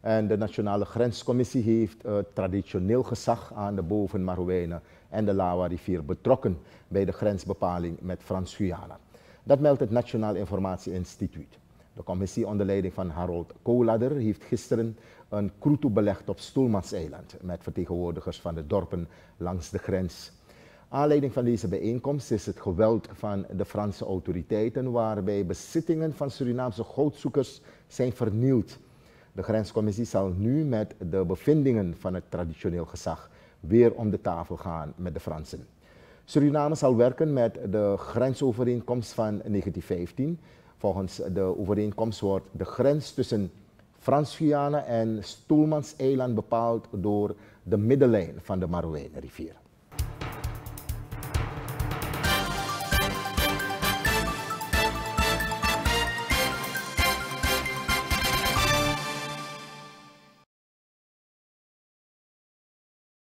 En de Nationale Grenscommissie heeft uh, traditioneel gezag aan de boven en de Lawa-rivier betrokken bij de grensbepaling met Frans-Guyana. Dat meldt het Nationaal Informatie Instituut. De commissie onder leiding van Harold Koolader heeft gisteren een kroeto belegd op Stoelmanseiland met vertegenwoordigers van de dorpen langs de grens. Aanleiding van deze bijeenkomst is het geweld van de Franse autoriteiten waarbij bezittingen van Surinaamse goudzoekers zijn vernield. De grenscommissie zal nu met de bevindingen van het traditioneel gezag weer om de tafel gaan met de Fransen. Suriname zal werken met de grensovereenkomst van 1915. Volgens de overeenkomst wordt de grens tussen Frans-Guyana en Stoelmans-eiland bepaald door de middellijn van de Marouwijne rivier.